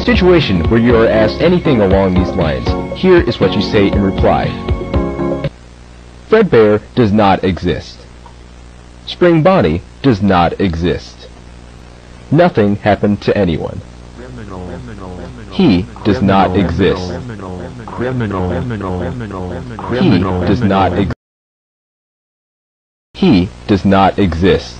a situation where you are asked anything along these lines, here is what you say in reply. Fredbear does not exist. Spring Bonnie does not exist. Nothing happened to anyone. He does not exist. He does not exist. He does not exist.